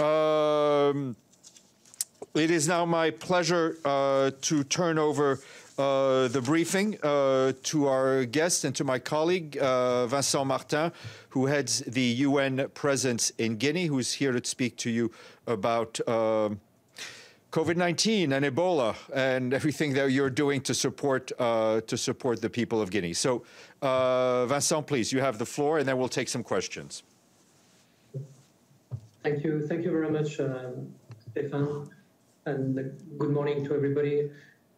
Um, it is now my pleasure uh, to turn over uh, the briefing uh, to our guest and to my colleague, uh, Vincent Martin, who heads the UN presence in Guinea, who's here to speak to you about um, COVID-19 and Ebola and everything that you're doing to support uh, to support the people of Guinea. So, uh, Vincent, please, you have the floor, and then we'll take some questions. Thank you. Thank you very much, uh, Stéphane, and good morning to everybody.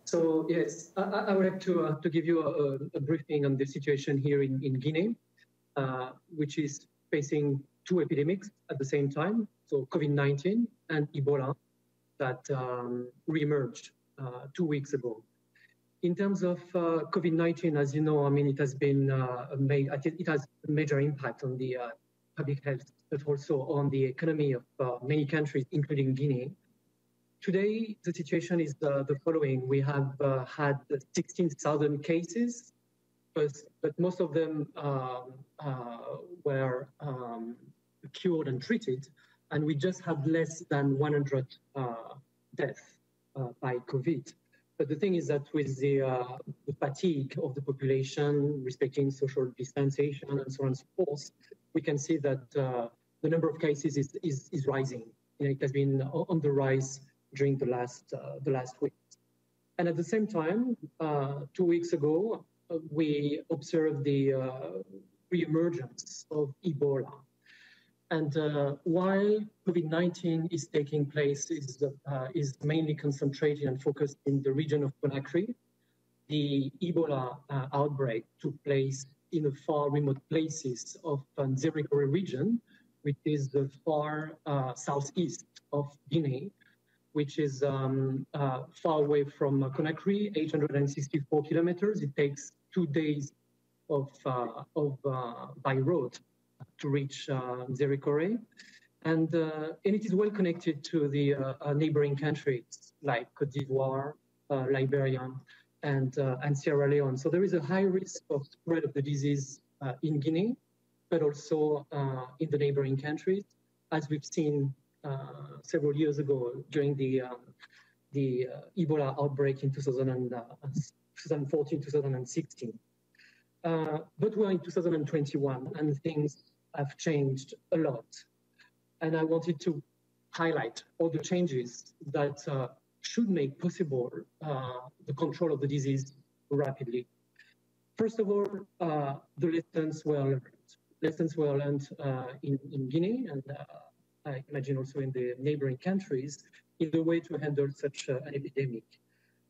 So yes, I, I would like to, uh, to give you a, a, briefing on the situation here in, in Guinea, uh, which is facing two epidemics at the same time, so COVID-19 and Ebola that um, reemerged uh, two weeks ago. In terms of uh, COVID-19, as you know, I mean, it has been uh, it has a major impact on the uh, public health, but also on the economy of uh, many countries, including Guinea. Today, the situation is uh, the following. We have uh, had 16,000 cases, but, but, most of them um, uh, were um, cured and treated, and we just had less than 100 uh, deaths uh, by COVID. But the thing is that with the, uh, the, fatigue of the population, respecting social distancing and so on and so forth, we can see that the number of cases is, is, is rising. You know, it has been on the rise during the last uh, the last week. And at the same time, uh, two weeks ago, uh, we observed the reemergence of Ebola. And uh, while COVID-19 is taking place, is, uh, is mainly concentrated and focused in the region of Conakry, the Ebola uh, outbreak took place in the far remote places of Nzerekore region, which is the far southeast of Guinea, which is um, uh, far away from Conakry, 864 kilometers. It takes two days of, uh, of uh, by road to reach uh, Nzerekore. And, uh, and it is well connected to the uh, neighboring countries like Cote d'Ivoire, Liberia, and, and Sierra Leone. So there is a high risk of spread of the disease in Guinea, but also in the neighboring countries, as we've seen uh, several years ago during the um, the uh, Ebola outbreak in 2014, uh, 2016. but we're in 2021 and things have changed a lot. And I wanted to highlight all the changes that uh, should make possible uh, the control of the disease rapidly. First of all, uh, the lessons were learned. Lessons were learned in, in Guinea and I imagine also in the neighboring countries, in the way to handle such uh, an epidemic.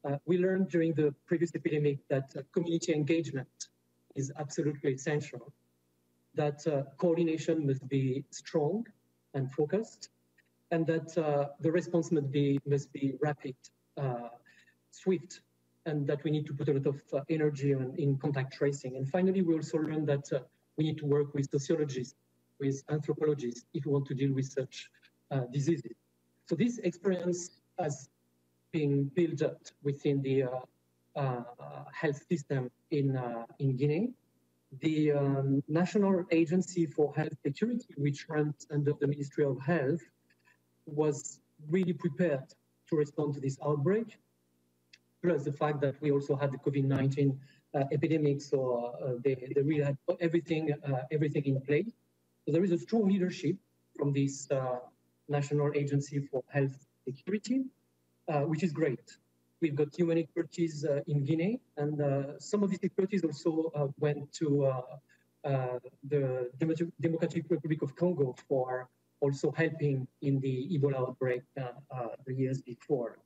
Uh, we learned during the previous epidemic that uh, community engagement is absolutely essential, that uh, coordination must be strong and focused, and that uh, the response must be, must be rapid, uh, swift, and that we need to put a lot of energy in contact tracing. And finally, we also learned that we need to work with sociologists with anthropologists if we want to deal with such diseases. So this experience has been built up within the uh, uh, health system in, uh, in Guinea. The um, National Agency for Health Security, which runs under the Ministry of Health, was really prepared to respond to this outbreak, plus the fact that we also had the COVID-19 uh, epidemic, so uh, they, they really had everything, everything in place. So there is a strong leadership from this uh, National Agency for Health Security, uh, which is great. We've got human expertise uh, in Guinea, and uh, some of these expertise also uh, went to the Democratic Republic of Congo for also helping in the Ebola outbreak the years before.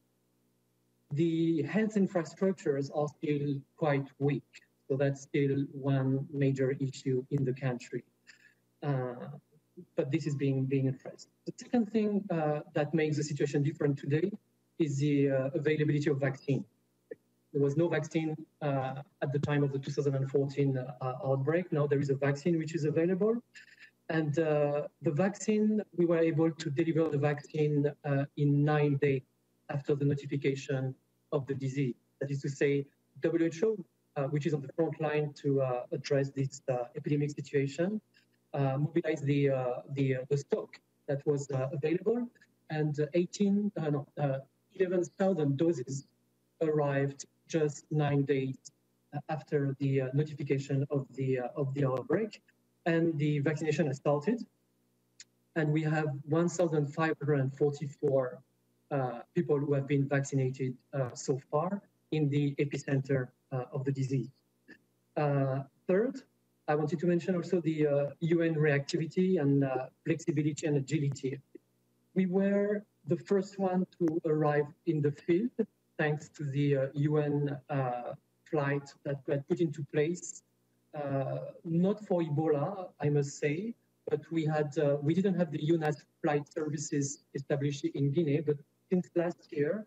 The health infrastructures are still quite weak, so that's still one major issue in the country. Uh, but this is being being addressed. The second thing uh, that makes the situation different today is the uh, availability of vaccine. There was no vaccine at the time of the 2014 outbreak. Now there is a vaccine which is available. And uh, the vaccine, we were able to deliver the vaccine uh, in nine days after the notification of the disease. That is to say, WHO, uh, which is on the front line to address this epidemic situation, uh, mobilize the uh, the uh, the stock that was available, and 18, no, 11,000 doses arrived just nine days after the uh, notification of the uh, of the outbreak, and the vaccination has started. And we have 1,544 uh, people who have been vaccinated so far in the epicenter of the disease. third, I wanted to mention also the UN reactivity and flexibility and agility. We were the first one to arrive in the field thanks to the uh, UN uh, flight that were put into place, uh, not for Ebola, I must say, but we had uh, we didn't have the UNHAS flight services established in Guinea, but since last year,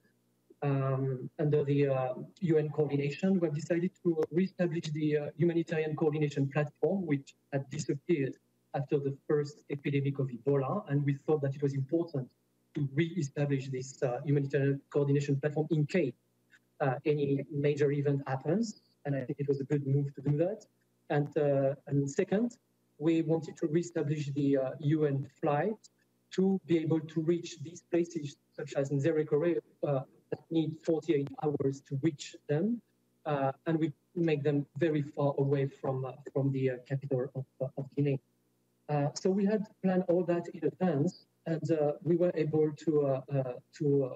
um, under the uh, UN coordination, we have decided to reestablish the uh, humanitarian coordination platform, which had disappeared after the first epidemic of Ebola, and we thought that it was important to re-establish this uh, humanitarian coordination platform in case uh, any major event happens. And I think it was a good move to do that. And, uh, and second, we wanted to re-establish the UN uh, flight to be able to reach these places, such as in Zerekore, uh, that need 48 hours to reach them. Uh, and we make them very far away from, from the capital of, of Guinea. so we had planned all that in advance, and uh, we were able to uh, uh, to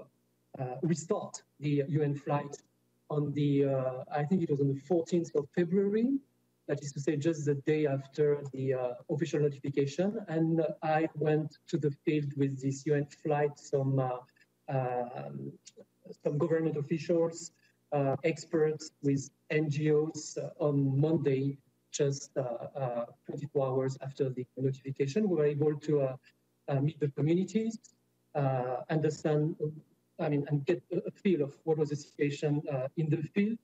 restart the UN flight on the I think it was on the 14th of February. That is to say, just the day after the official notification, and I went to the field with this UN flight, some um, some government officials, uh, experts with NGOs uh, on Monday, just uh, 24 hours after the notification. We were able to meet the communities, uh, understand, I mean, and get a feel of what was the situation uh, in the field,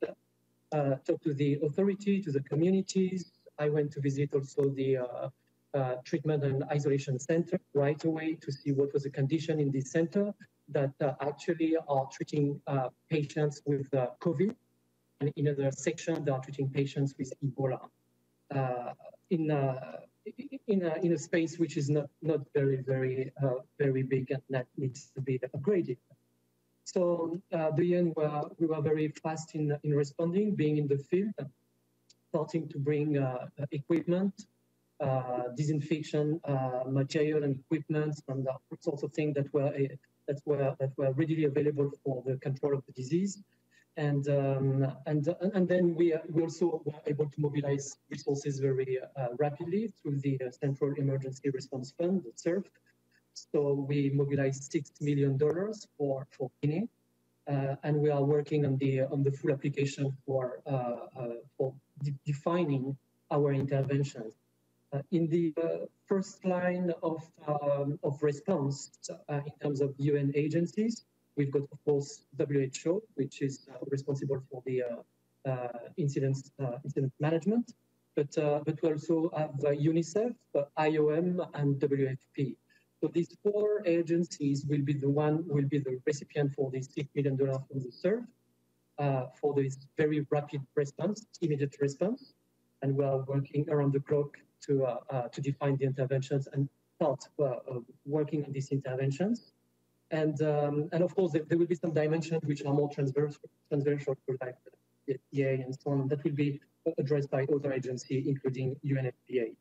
talk to the authority, to the communities. I went to visit also the uh, treatment and isolation center right away to see what was the condition in this center that uh, actually are treating uh, patients with COVID. And in another section, they are treating patients with Ebola. in in a, in a space which is not, not very, very, uh, very big and that needs to be upgraded. So uh, the UN were, we were very fast in, in responding, being in the field, starting to bring uh, equipment, uh, disinfection uh, material and equipment and all sorts of things that were, that, were, that were readily available for the control of the disease and um, and and then we we also were able to mobilize resources very uh, rapidly through the uh, Central Emergency Response Fund, the CERF. So we mobilized six million dollars for for Guinea, uh, and we are working on the on the full application for uh, uh, for de defining our interventions. Uh, in the first line of um, of response in terms of UN agencies, We've got, of course, WHO, which is uh, responsible for the uh, uh, incident, incident management. But, but we also have UNICEF, IOM, and WFP. So these four agencies will be the one will be the recipient for the six million dollars from the CERF uh, for this very rapid response, immediate response, and we are working around the clock to uh, uh, to define the interventions and start working on these interventions. And, um, and of course, there, there, will be some dimensions which are more transversal, transversal like EA and so on, that will be addressed by other agencies, including UNFPA.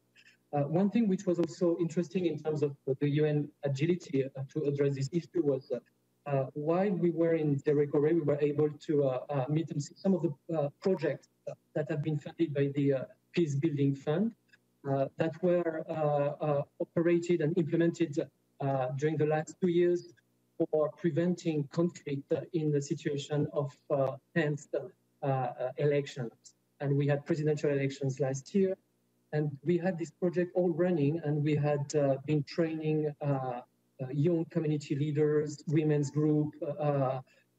Uh, one thing which was also interesting in terms of the UN agility uh, to address this issue was uh, uh while we were in Zerekore, we were able to uh, uh, meet some of the projects that have been funded by the Peace Building Fund that were operated and implemented during the last two years for preventing conflict in the situation of uh, tense uh, uh, elections. And we had presidential elections last year, and we had this project all running, and we had been training young community leaders, women's group,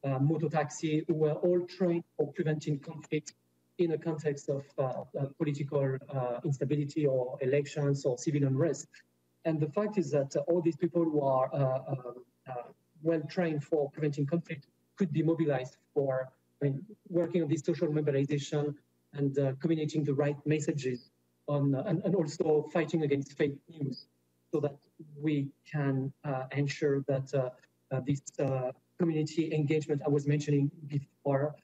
moto taxi, who were all trained for preventing conflict in a context of uh, uh, political uh, instability or elections or civil unrest. And the fact is that all these people who are well trained for preventing conflict could be mobilized for I mean, working on this social mobilization and uh, communicating the right messages on, uh, and, and, also fighting against fake news so that we can ensure that this community engagement I was mentioning before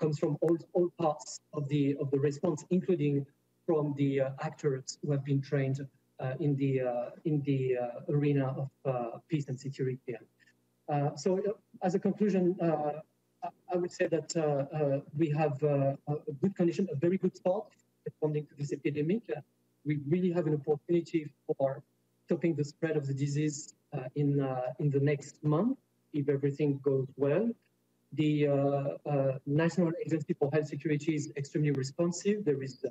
comes from all, all parts of the of the response, including from the actors who have been trained uh, in the uh, in the uh, arena of peace and security. So, as a conclusion, I would say that we have a good condition, a very good start responding to this epidemic. we really have an opportunity for stopping the spread of the disease in in the next month if everything goes well. The uh, uh, National Agency for Health Security is extremely responsive. There is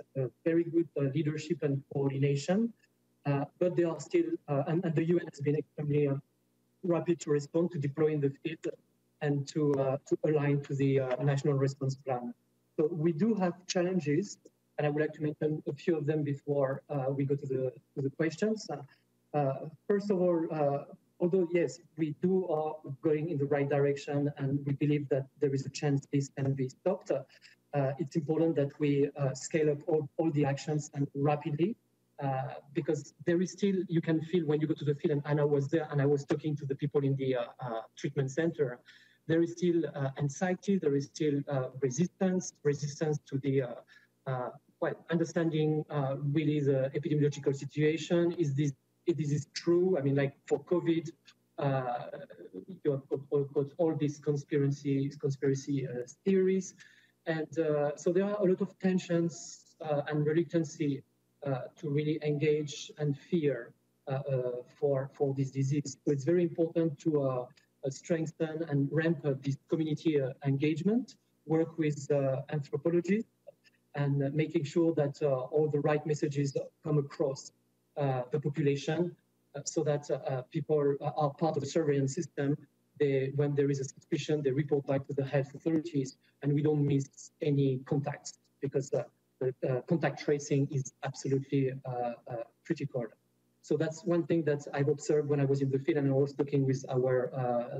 very good uh, leadership and coordination. Uh, but they are still, uh, and, and, the UN has been extremely uh, rapid to respond to deploy in the field and to, uh, to align to the uh, national response plan. So we do have challenges, and I would like to mention a few of them before uh, we go to the, to the questions. first of all, although yes, we do are going in the right direction, and we believe that there is a chance this can be stopped. Uh, it's important that we uh, scale up all, all the actions and rapidly uh, because there is still, you can feel when you go to the field, and Anna was there, and I was talking to the people in the uh, uh, treatment center, there is still uh, anxiety, there is still uh, resistance, resistance to the, well, understanding really the epidemiological situation. Is this, is this true? I mean, like for COVID, you have got, got all these conspiracy, conspiracy theories. And so there are a lot of tensions and reluctancy Uh, to really engage and fear uh, uh, for, for this disease. So it's very important to uh, uh, strengthen and ramp up this community engagement, work with anthropologists, and making sure that all the right messages come across the population so that people are part of the surveillance system they, when there is a suspicion, they report back to the health authorities, and we don't miss any contacts because uh, uh, contact tracing is absolutely uh, uh, critical. So that's one thing that I've observed when I was in the field and I was talking with our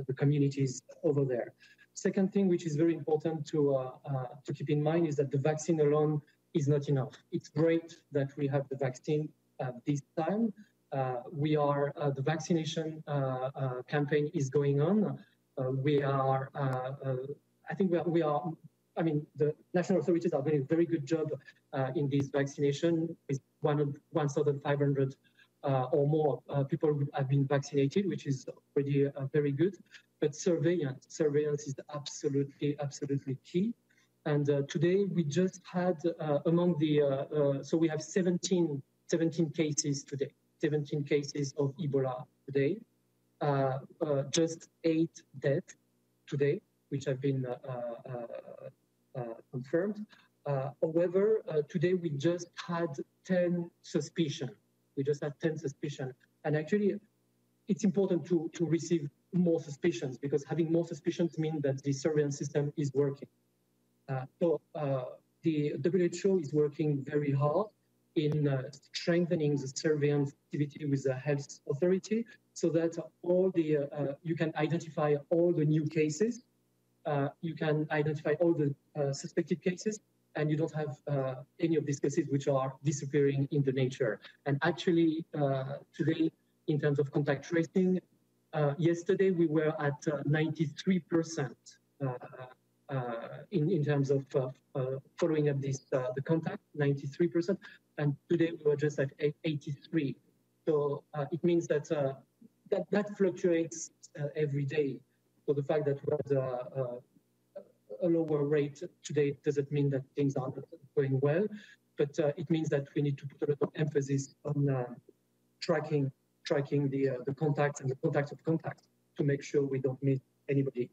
the communities over there. Second thing, which is very important to to keep in mind, is that the vaccine alone is not enough. It's great that we have the vaccine this time. Uh, we are uh, the vaccination uh, campaign is going on. we are, I think we are, we are I mean, the national authorities are doing a very good job uh, in this vaccination with 1,500 uh, or more uh, people have been vaccinated, which is already uh, very good. But surveillance, surveillance is absolutely, absolutely key. And uh, today we just had uh, among the, so we have 17, 17 cases today, 17 cases of Ebola today, just eight deaths today, which have been uh, confirmed. Uh, however, uh, today we just had 10 suspicion. We just had 10 suspicion. And actually, it's important to, to receive more suspicions because having more suspicions means that the surveillance system is working. Uh, so uh, the WHO is working very hard in uh, strengthening the surveillance activity with the health authority so that all the you can identify all the new cases uh, Uh, you can identify all the uh, suspected cases and you don't have uh, any of these cases which are disappearing in the nature. And actually, uh, today, in terms of contact tracing, uh, yesterday we were at 93% in, in terms of following up this the contact, 93%, and today we were just at 83. So it means that that, that fluctuates every day. So the fact that we had a, a, lower rate today doesn't mean that things are not going well, but uh, it means that we need to put a lot of emphasis on uh, tracking tracking the uh, the contacts and the contacts of contacts to make sure we don't miss anybody.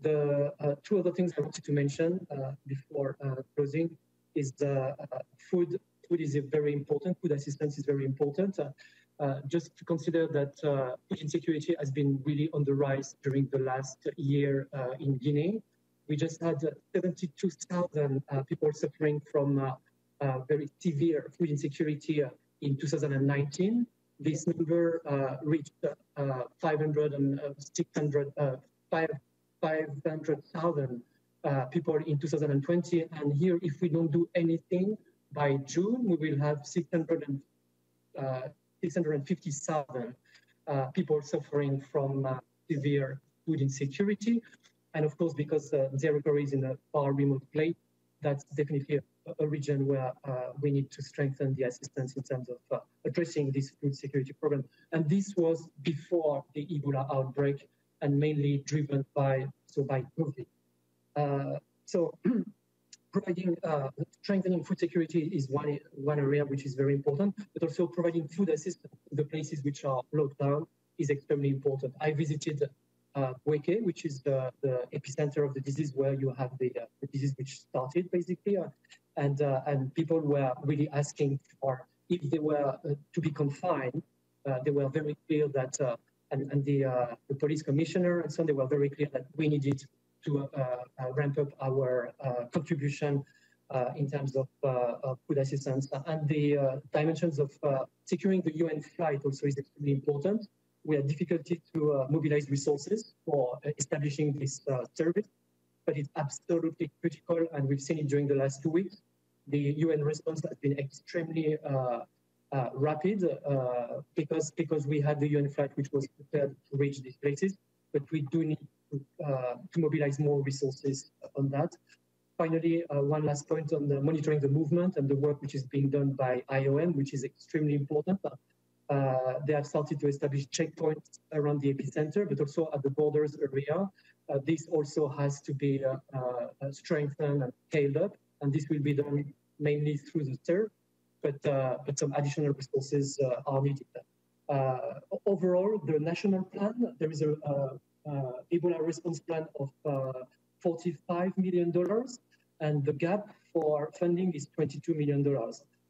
The uh, two other things I wanted to mention uh, before uh, closing is the food. Food is very important. Food assistance is very important. Uh, just to consider that uh, food insecurity has been really on the rise during the last year uh, in Guinea. We just had 72,000 people suffering from very severe food insecurity in 2019. This number reached 500 and 600, 500,000 uh, people in 2020. And here, if we don't do anything by June, we will have 600 and, uh, 650,000. people suffering from severe food insecurity. And of course, because uh, is in a far remote place, that's definitely a, a region where uh, we need to strengthen the assistance in terms of uh, addressing this food security problem. And this was before the Ebola outbreak and mainly driven by so by COVID. Uh, so providing uh, strengthening food security is one one area which is very important, but also providing food assistance to the places which are locked down is extremely important. I visited uh, which is the, the, epicenter of the disease where you have the, uh, the disease which started basically. Uh, and, uh, and people were really asking for if they were uh, to be confined, uh, they were very clear that, and, and the, the police commissioner and so on, they were very clear that we needed to ramp up our contribution in terms of, of, food assistance. And the dimensions of securing the UN flight also is extremely important we had difficulty to uh, mobilize resources for uh, establishing this uh, service, but it's absolutely critical, and we've seen it during the last two weeks. The UN response has been extremely uh, uh, rapid uh, because because we had the UN flight which was prepared to reach these places, but we do need to, to mobilize more resources on that. Finally, one last point on the monitoring the movement and the work which is being done by IOM, which is extremely important. Uh, they have started to establish checkpoints around the epicenter, but also at the borders area. Uh, this also has to be uh, uh strengthened and scaled up, and this will be done mainly through the CERF, but, uh, but some additional resources uh, are needed. overall, the national plan, there is a Ebola response plan of $45 million, and the gap for funding is $22 million.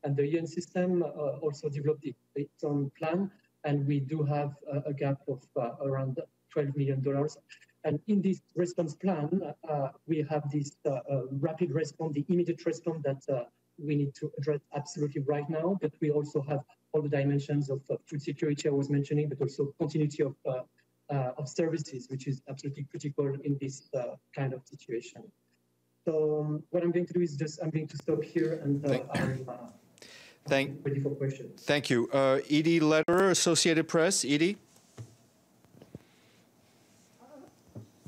And the UN system uh, also developed its own plan, and we do have a, gap of uh, around $12 million. And in this response plan, uh, we have this rapid response, the immediate response that we need to address absolutely right now, but we also have all the dimensions of uh, food security I was mentioning, but also continuity of, uh, uh, of services, which is absolutely critical in this kind of situation. So um, what I'm going to do is just, I'm going to stop here and I'll Thank, thank you. Uh, Edie Lederer, Associated Press. Edie?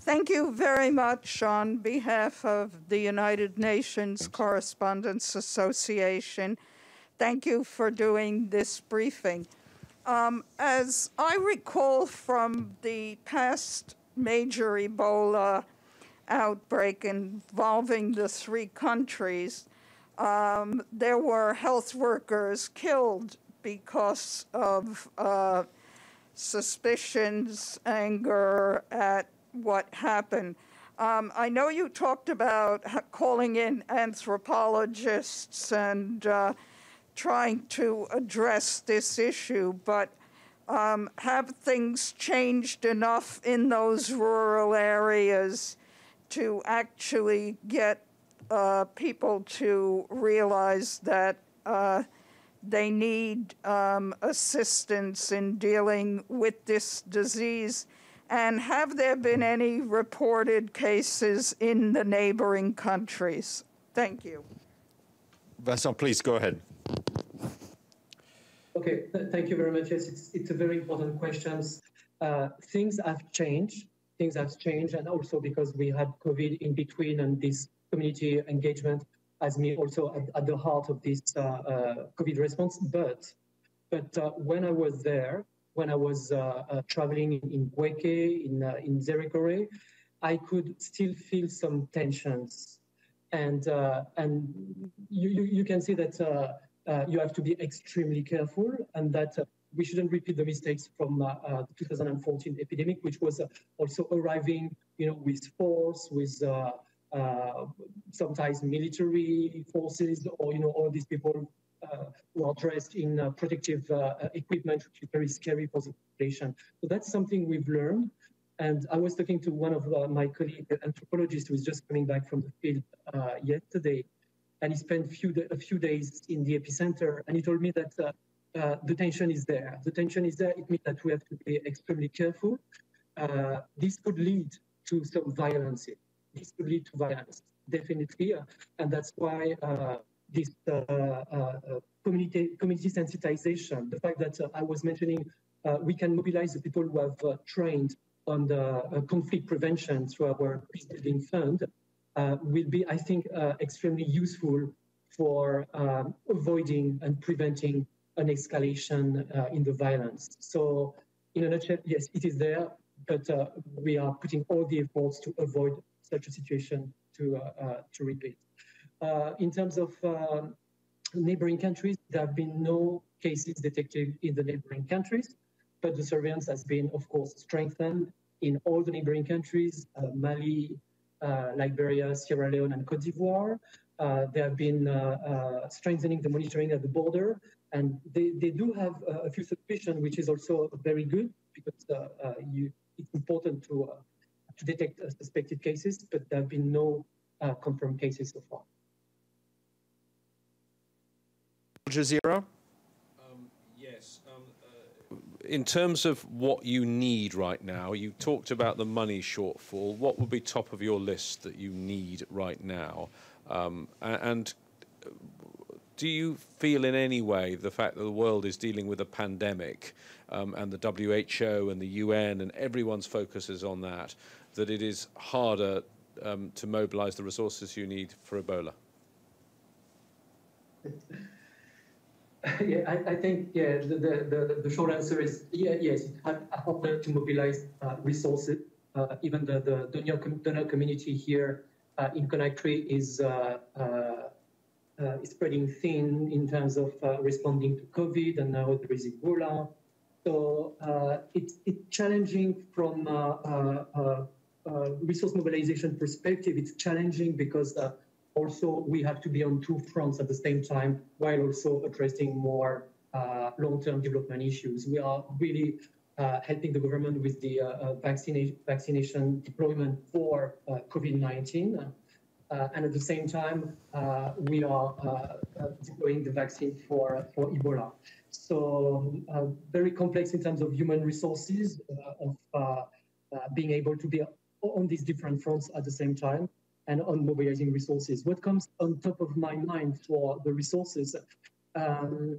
Thank you very much on behalf of the United Nations Correspondents Association. Thank you for doing this briefing. Um, as I recall from the past major Ebola outbreak involving the three countries, um, there were health workers killed because of uh, suspicions, anger at what happened. Um, I know you talked about calling in anthropologists and uh, trying to address this issue, but um, have things changed enough in those rural areas to actually get uh, people to realize that uh, they need um, assistance in dealing with this disease? And have there been any reported cases in the neighboring countries? Thank you. Vincent, please go ahead. Okay, thank you very much. Yes, it's, it's a very important question. Uh, things have changed. Things have changed, and also because we had COVID in between and this community engagement has been also at, at the heart of this uh, uh, COVID response. But but uh, when I was there, when I was traveling in, Gouécké, in in Zerikore, I could still feel some tensions, and and you, you, you can see that. Uh, you have to be extremely careful and that uh, we shouldn't repeat the mistakes from uh, the 2014 epidemic, which was also arriving, you know, with force, with uh, sometimes military forces or you know all these people uh, who are dressed in uh, protective equipment, which is very scary for the population. So that's something we've learned. And I was talking to one of uh, my colleague anthropologist who is just coming back from the field uh, yesterday, and he spent few a few days in the epicenter, and he told me that uh, the tension is there. The tension is there. It means that we have to be extremely careful. this could lead to some violence this could lead to violence, definitely. Uh, and that's why uh, this uh, community, community sensitization, the fact that I was mentioning uh, we can mobilize the people who have uh, trained on the uh, conflict prevention through our peace building fund uh, will be, I think, uh, extremely useful for um, avoiding and preventing an escalation in the violence. So, in a nutshell, yes, it is there, but we are putting all the efforts to avoid such a situation to to repeat. in terms of um, neighboring countries, there have been no cases detected in the neighboring countries, but the surveillance has been, of course, strengthened in all the neighboring countries, uh, Mali, uh, Liberia, Sierra Leone, and Cote d'Ivoire. Uh, they have been uh, uh, strengthening the monitoring at the border, and they, they do have a few suspicions, which is also very good because uh, you, it's important to, to detect suspected cases, but there have been no confirmed cases so far. Jazeera? Um, yes. Um, uh, in terms of what you need right now, you talked about the money shortfall. What would be top of your list that you need right now? Um, and do you feel in any way the fact that the world is dealing with a pandemic um, and the WHO and the UN and everyone's focus is on that, that it is harder um, to mobilize the resources you need for Ebola? yeah, I, I, think yeah, the, the, the, short answer is yeah, yes, it's harder to mobilize uh, resources. Uh, even the, the donor, donor community here uh, in Conakry is uh, uh, uh, is spreading thin in terms of responding to COVID, and now there is Ebola. So it's it's challenging from a resource mobilization perspective. It's challenging because also we have to be on two fronts at the same time while also addressing more uh, long-term development issues. We are really uh, helping the government with the uh, uh vaccination, vaccination deployment for uh, COVID-19. Uh, and at the same time, we are deploying the vaccine for, for Ebola. So very complex in terms of human resources, of being able to be on these different fronts at the same time and on mobilizing resources. What comes on top of my mind for the resources, um,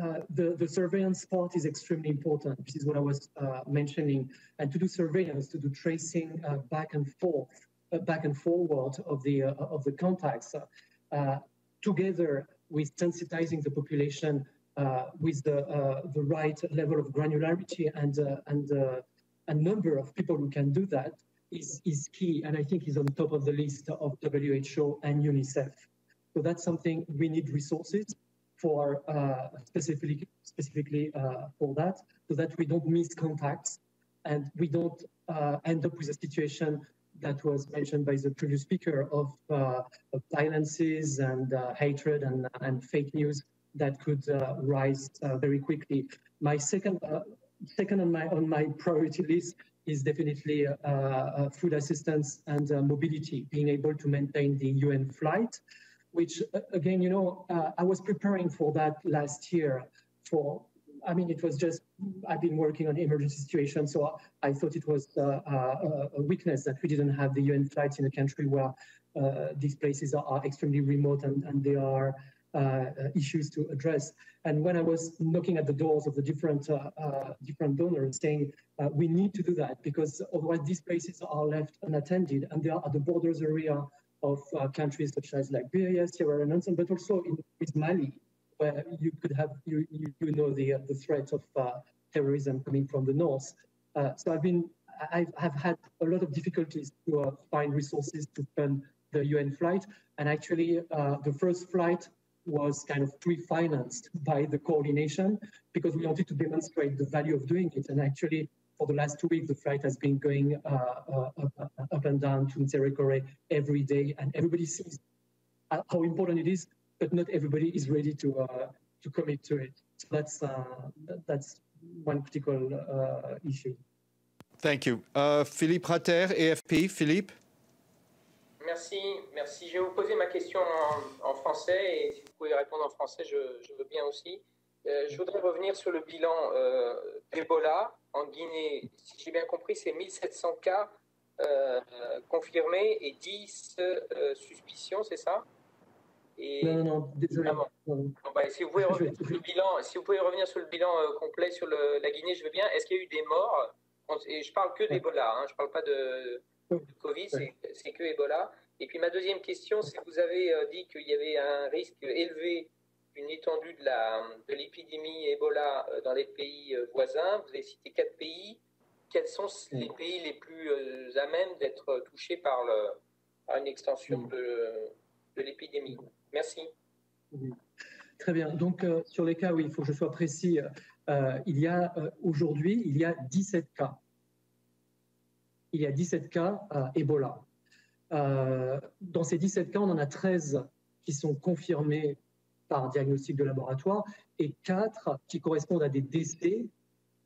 uh, the, the surveillance part is extremely important. This is what I was uh, mentioning. And to do surveillance, to do tracing uh, back and forth, uh, back and forward of the, uh, of the contacts, uh, together with sensitizing the population with the, the right level of granularity and, and a number of people who can do that, is, is key and I think is on top of the list of WHO and UNICEF. So that's something we need resources for uh, specifically specifically uh, for that, so that we don't miss contacts and we don't uh, end up with a situation that was mentioned by the previous speaker of, uh, of violences and uh, hatred and, and fake news that could uh, rise very quickly. My second second on my on my priority list is definitely uh, uh, food assistance and uh, mobility, being able to maintain the UN flight, which again, you know, I was preparing for that last year for I mean, it was just, I've been working on emergency situations, so I thought it was uh, a weakness that we didn't have the UN flights in a country where uh, these places are, are, extremely remote and, and they are uh, issues to address. And when I was knocking at the doors of the different uh, uh, different donors, saying we need to do that because otherwise these places are left unattended, and they are at the borders area of countries such as Liberia, Sierra Leone, but also in with Mali, where you could have you you, you know the the threat of terrorism coming from the north. so I've been I have had a lot of difficulties to uh, find resources to fund the UN flight. And actually, uh, the first flight was kind of pre-financed by the coordination because we wanted to demonstrate the value of doing it. And actually, for the last two weeks, the flight has been going uh, uh, up, up, and down to Nzerekore every day, and everybody sees how important it is, but not everybody is ready to uh, to commit to it. So that's uh, that's one critical uh, issue. Thank you, uh, Philippe Rater, AFP. Philippe. Merci, merci. Je vais vous poser ma question en, français et si vous pouvez répondre en français, je, veux bien aussi. Euh, je voudrais revenir sur le bilan euh, d'Ebola en Guinée. Si j'ai bien compris, c'est 1700 cas euh, confirmés et 10 suspicions, c'est ça? Et... Non, non, non, désolé. Ah bah, si, vous pouvez revenir sur le bilan, si vous pouvez revenir sur le bilan complet sur le, la Guinée, je veux bien. Est-ce qu'il y a eu des morts? Et je parle que d'Ebola, hein, je ne parle pas de, de Covid, c'est que Ebola. Et puis ma deuxième question, c'est que vous avez dit qu'il y avait un risque élevé d'une étendue de l'épidémie de Ebola dans les pays voisins. Vous avez cité quatre pays quels sont les pays les plus euh, à même d'être touchés par, le, une extension de, de l'épidémie? Merci. Très bien. Donc, euh, sur les cas où il faut que je sois précis, euh, il y a aujourd'hui, il y a 17 cas. Il y a 17 cas Ebola. Dans ces 17 cas, on en a 13 qui sont confirmés par diagnostic de laboratoire et 4 qui correspondent à des décès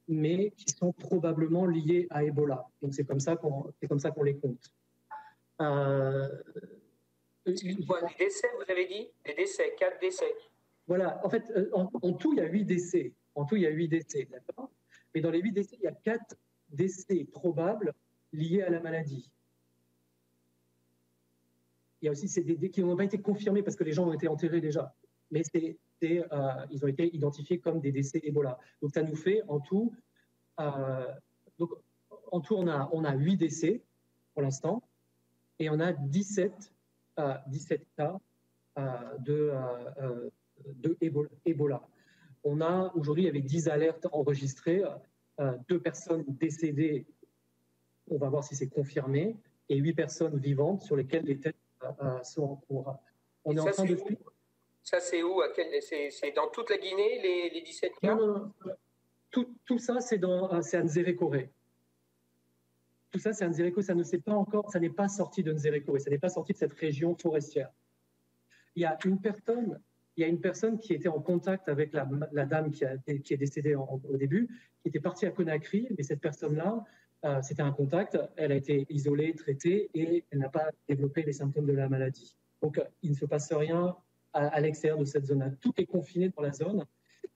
mais qui sont probablement liés à Ebola. Donc c'est comme ça qu'on comme ça qu'on les compte. Euh, des décès, vous avez dit? Des décès, quatre décès. Voilà, en fait, euh, en, tout, il y a huit décès. En tout, il y a huit décès, d'accord? Mais dans les huit décès, il y a quatre décès probables liés à la maladie. Il y a aussi ces décès qui n'ont pas été confirmés parce que les gens ont été enterrés déjà. Mais c'est euh, ils ont été identifiés comme des décès Ebola. Donc ça nous fait en tout, euh, donc, en tout on a, on a 8 décès pour l'instant et on a 17, 17 euh, cas de, de Ebola. On a aujourd'hui, il y avait 10 alertes enregistrées, deux personnes décédées, on va voir si c'est confirmé, et 8 personnes vivantes sur lesquelles les tests sont en cours. On est en train de ça, c'est où? C'est dans toute la Guinée, les, les 17 cas Non, non, non. Tout, tout ça, c'est à Nzérékoré. Tout ça, c'est à Nzérékoré. Ça ne s'est pas encore, ça n'est pas sorti de Nzérékoré. Ça n'est pas sorti de cette région forestière. Il y a une personne, il y a une personne qui était en contact avec la, la dame qui, a, qui, est décédée au début, qui était partie à Conakry, mais cette personne-là, euh, c'était un contact. Elle a été isolée, traitée, et elle n'a pas développé les symptômes de la maladie. Donc, il ne se passe rien à, l'extérieur de cette zone-là. Tout est confiné dans la zone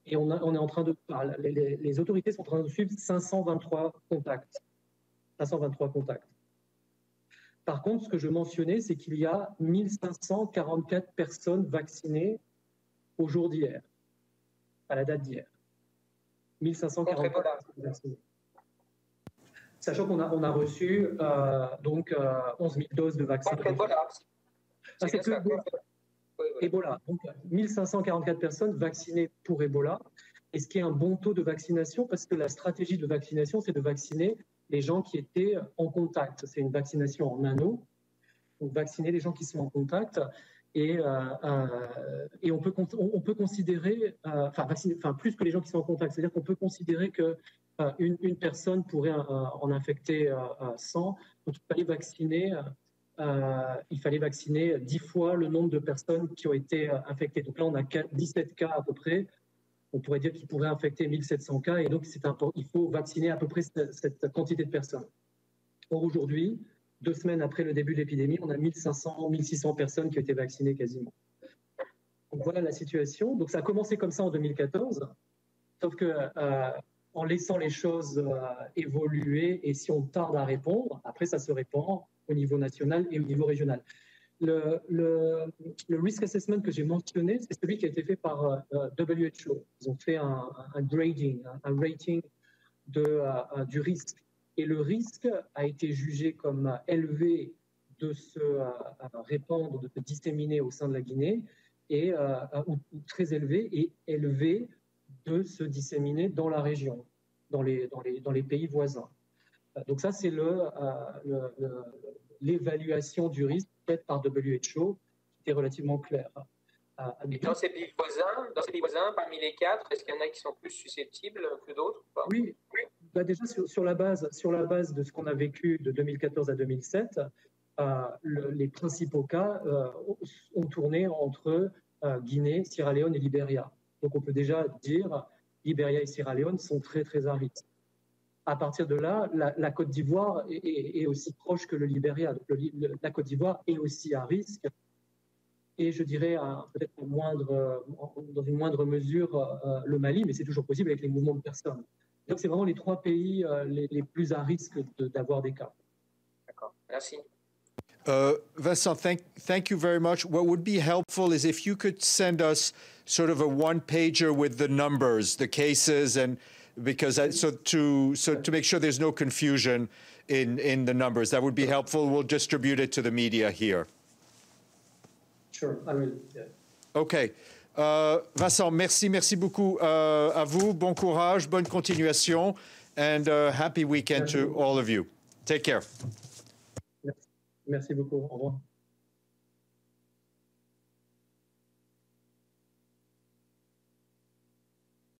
et on, on est en train de, les, autorités sont en train de suivre 523 contacts. 523 contacts. Par contre, ce que je mentionnais, c'est qu'il y a 1544 personnes vaccinées au jour d'hier, à la date d'hier. 1544 personnes vaccinées. Sachant qu'on a, on a reçu euh, donc 11 000 doses de vaccins. Ah, c'est que, Ebola. Donc, 1544 personnes vaccinées pour Ebola. Et ce qui est un bon taux de vaccination, parce que la stratégie de vaccination, c'est de vacciner les gens qui étaient en contact. C'est une vaccination en anneau. Donc, vacciner les gens qui sont en contact. Et, euh, euh, et on, peut, on, peut considérer, euh, enfin, vacciner, enfin, plus que les gens qui sont en contact, c'est-à-dire qu'on peut considérer que une, une, personne pourrait en infecter 100. Donc, il fallait vacciner euh, il fallait vacciner 10 fois le nombre de personnes qui ont été euh, infectées. Donc là, on a 17 cas à peu près. On pourrait dire qu'il pourrait infecter 1700 cas et donc il faut vacciner à peu près cette, quantité de personnes. Or, aujourd'hui, deux semaines après le début de l'épidémie, on a 1500, 1600 personnes qui ont été vaccinées quasiment. Donc voilà la situation. Donc ça a commencé comme ça en 2014, sauf que euh, en laissant les choses évoluer et si on tarde à répondre, après ça se répand au niveau national et au niveau régional. Le, le, le risk assessment que j'ai mentionné, c'est celui qui a été fait par euh, WHO. Ils ont fait un, grading, un, rating de, euh, du risque. Et le risque a été jugé comme élevé de se euh, répandre, de se disséminer au sein de la Guinée, et, ou, très élevé et élevé de se disséminer dans la région, dans les, dans les, dans les pays voisins. Donc ça, c'est l'évaluation du risque faite par WHO, qui était relativement claire. Et dans ces pays voisins, dans ces pays voisins, parmi les quatre, est-ce qu'il y en a qui sont plus susceptibles que d'autres Oui, bah déjà sur, la base, sur la base de ce qu'on a vécu de 2014 à 2007, euh, les principaux cas euh, ont tourné entre euh, Guinée, Sierra Leone et Libéria. Donc on peut déjà dire Libéria et Sierra Leone sont très très à risque à partir de là, la, Côte d'Ivoire est, aussi proche que le Libéria. la Côte d'Ivoire est aussi à risque. Et je dirais peut-être dans une moindre mesure euh, le Mali, mais c'est toujours possible avec les mouvements de personnes. Donc c'est vraiment les trois pays euh, les, plus à risque d'avoir des cas. D'accord, merci. Uh, Vincent, thank, thank you very much. What would be helpful is if you could send us sort of a one pager with the numbers, the cases, and because I, so to so to make sure there's no confusion in in the numbers, that would be helpful. We'll distribute it to the media here. Sure, I will. Yeah. OK. Uh, Vincent, merci, merci beaucoup uh, à vous. Bon courage, bonne continuation, and uh, happy weekend to all of you. Take care. Merci beaucoup. Au revoir.